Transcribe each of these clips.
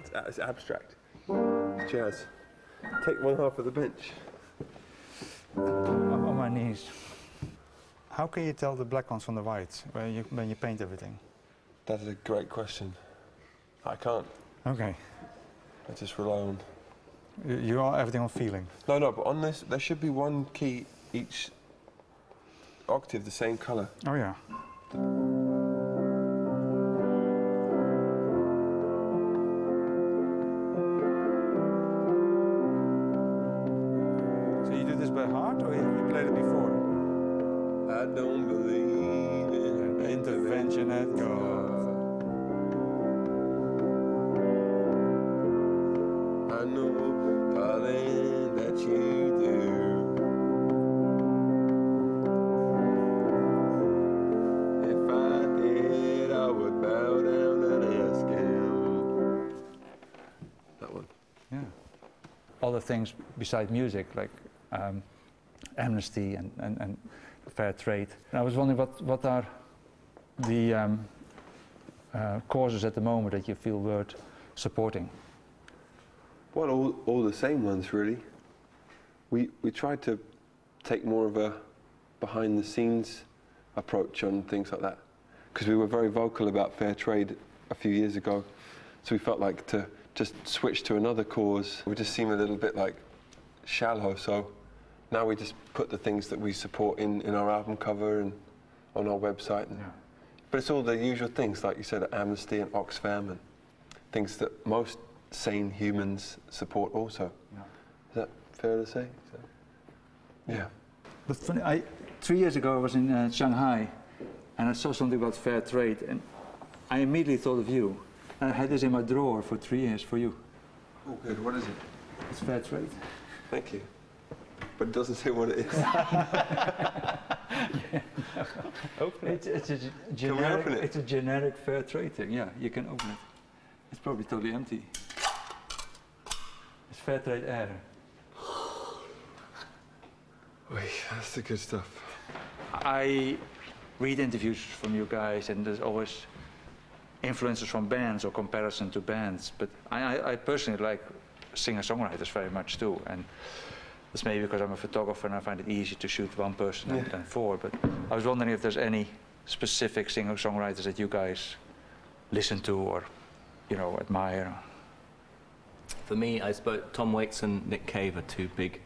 It's, uh, it's abstract. Jazz. Take one half of the bench. I'm on my knees. How can you tell the black ones from the whites when you, when you paint everything? That is a great question. I can't. Okay. I just rely on. You, you are everything on feeling. No, no, but on this, there should be one key each octave the same color. Oh yeah. So you do this by heart or have you played it before? I don't believe in Intervention at God. Other things besides music, like um, amnesty and, and, and fair trade. And I was wondering what, what are the um, uh, causes at the moment that you feel worth supporting? Well, all, all the same ones, really. We, we tried to take more of a behind the scenes approach on things like that. Because we were very vocal about fair trade a few years ago. So we felt like to just switch to another cause would just seem a little bit like shallow. So now we just put the things that we support in, in our album cover and on our website. And, But it's all the usual things, like you said, Amnesty and Oxfam and things that most sane humans support also. Is that fair to say? So, yeah. But funny, I, three years ago I was in uh, Shanghai and I saw something about fair trade and I immediately thought of you. And I had this in my drawer for three years for you. Oh, good. What is it? It's fair trade. Thank you. But it doesn't say what it is. It's, it's a ge- we generic. open it? It's a generic fair trade thing. Yeah, you can open it. It's probably totally empty. It's fair trade air. Oy, that's the good stuff. I read interviews from you guys, and there's always influences from bands or comparison to bands. But I, I, I personally like singer-songwriters very much too, and that's maybe because I'm a photographer and I find it easy to shoot one person than- Yeah. than four. But I was wondering if there's any specific singer-songwriters that you guys listen to or, you know, admire. For me, I suppose Tom Waits and Nick Cave are two big,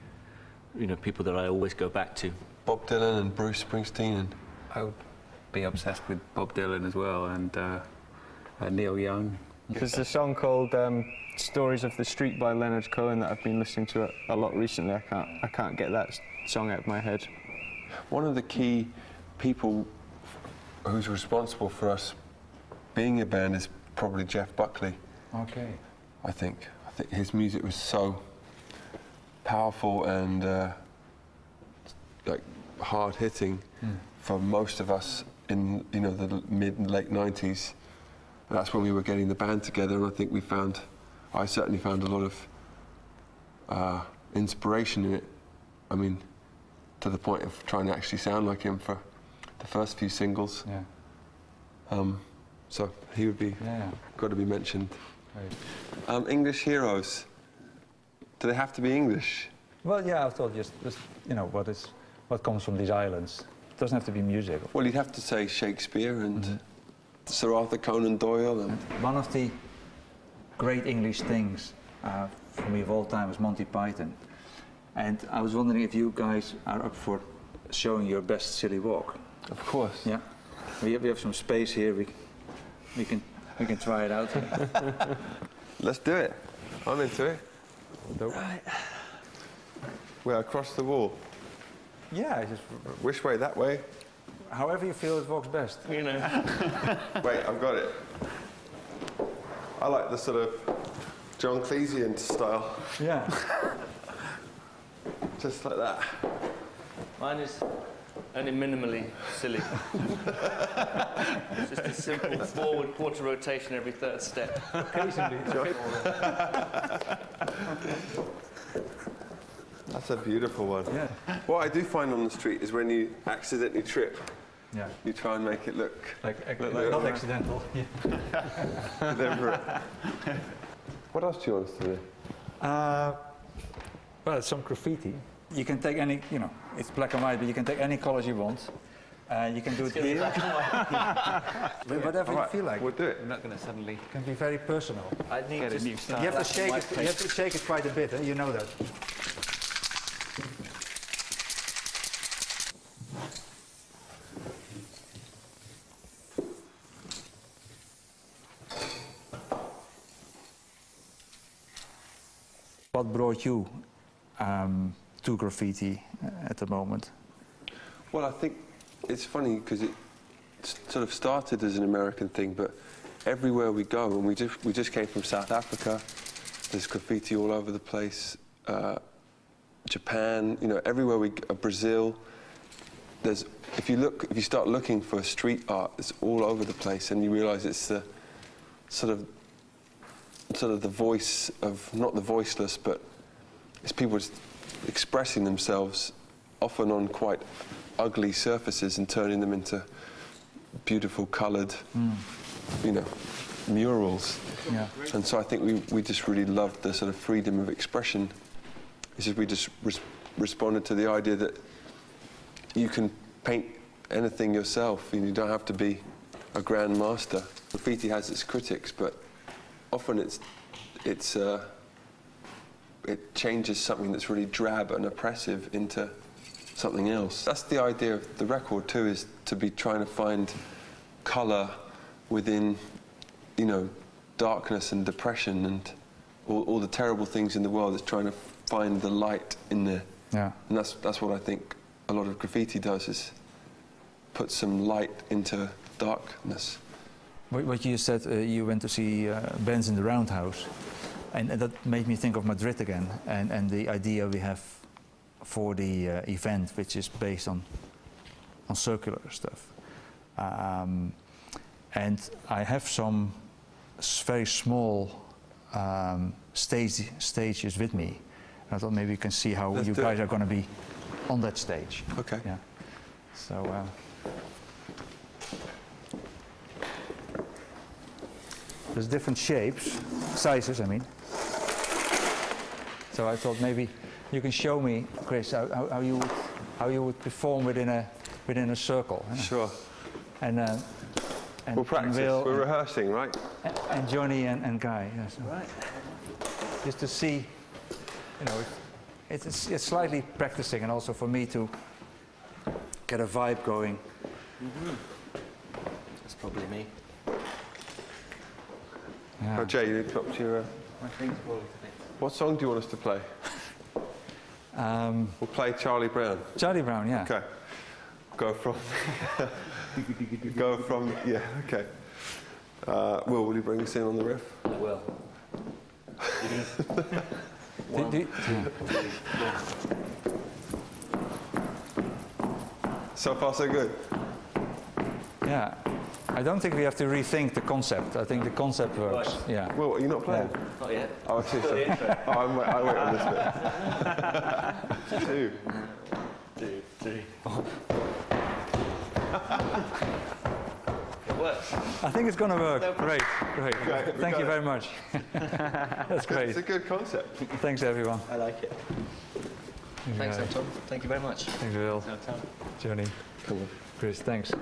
you know, people that I always go back to. Bob Dylan and Bruce Springsteen and I would be obsessed with Bob Dylan as well and uh, uh, Neil Young. There's a song called um, "Stories of the Street" by Leonard Cohen that I've been listening to a, a lot recently. I can't, I can't get that song out of my head. one of the key people who's responsible for us being a band is probably Jeff Buckley. Okay. I think. I think his music was so powerful and uh, like hard hitting for most of us in you know the mid and late '90s. That's when we were getting the band together, and I think we found, I certainly found a lot of uh, inspiration in it. I mean, to the point of trying to actually sound like him for the first few singles. Yeah. Um, so he would be Yeah. got to be mentioned. Right. Um, English heroes. Do they have to be English? Well, yeah, I thought just, just you know, what is, what comes from these islands. It doesn't have to be music. Well, you'd have to say Shakespeare and Sir Arthur Conan Doyle and One of the great English things uh, for me of all time was Monty Python. And I was wondering if you guys are up for showing your best silly walk. of course. Yeah. We have, we have some space here. We, we, can, we can try it out. Let's do it. I'm into it. Right. We're across the wall. yeah, just Which way? That way? However you feel it works best. You know. Wait, I've got it. I like the sort of John Cleese style, Yeah. just like that. Mine is only minimally silly. it's just a simple forward quarter rotation every third step. Occasionally. That's a beautiful one. Yeah. What I do find on the street is when you accidentally trip Yeah. You try and make it look Like, ac- Look like like not that. accidental. deliberate. what else do you want us to do? Uh, well, some graffiti. You can take any, you know, it's black and white, but you can take any colors you want. Uh, you can do it here. Wh- Whatever you feel like. We'll do it. I'm not going to suddenly It can be very personal. I need get a to new style. You have to shake it. You have to shake it quite a bit. Eh? You know that. What brought you um, to graffiti uh, at the moment? Well, I think it's funny because it sort of started as an American thing, but everywhere we go, and we just we just came from South Africa. There's graffiti all over the place. Uh, Japan, you know, everywhere we g- uh, Brazil. There's if you look if you start looking for street art, it's all over the place, and you realise it's the sort of sort of the voice of not the voiceless, but it's people expressing themselves, often on quite ugly surfaces, and turning them into beautiful, coloured, hmm. you know, murals. Yeah. And so I think we, we just really loved the sort of freedom of expression. It's just we just res- responded to the idea that you can paint anything yourself and you don't have to be a grand master. Graffiti has its critics, but often it's, it's, uh, it changes something that's really drab and oppressive into something else. That's the idea of the record too, is to be trying to find colour within, you know, darkness and depression and all, all the terrible things in the world. Is trying to find the light in there, Yeah. and that's that's what I think a lot of graffiti does is put some light into darkness. What you said, uh, you went to see uh, bands in the Roundhouse, and, and that made me think of Madrid again, and, and the idea we have for the uh, event, which is based on on circular stuff. Um, and I have some very small um, stage, stages with me. And I thought maybe you can see how Let's you guys it. are going to be on that stage. Okay. Yeah. So. There's different shapes, sizes, I mean. So I thought maybe you can show me, Chris, how, how, how you would how you would perform within a within a circle. eh? Sure. And uh, and, We'll practice. and Will We're and, rehearsing, right? and Jonny and, and Guy. Yes. Right. Just to see, you know, it's, it's, it's slightly practicing, and also for me to get a vibe going. That's probably me. Yeah. Oh, Jay, you need to your. Uh, My thing's bit. what song do you want us to play? Um, We'll play Charlie Brown. Charlie Brown, yeah. Okay. Go from. go from. Yeah. Okay. Uh, Will, will you bring us in on the riff? I will. Do- do- So far, so good. yeah. I don't think we have to rethink the concept. I think the concept works. Right. Yeah. Will, are you not playing? Not yet. Oh, I see. So, oh, I'm, wait- I wait on this bit. Two. Two, three. it works. I think it's going to work. Great, great. Okay, we Thank got you it. very much. That's great. It's a good concept. Thanks, everyone. I like it. Thanks, Yeah. Tom. Thank you very much. Thanks, Will. No, Tom. Jonny. Come on. Chris, thanks.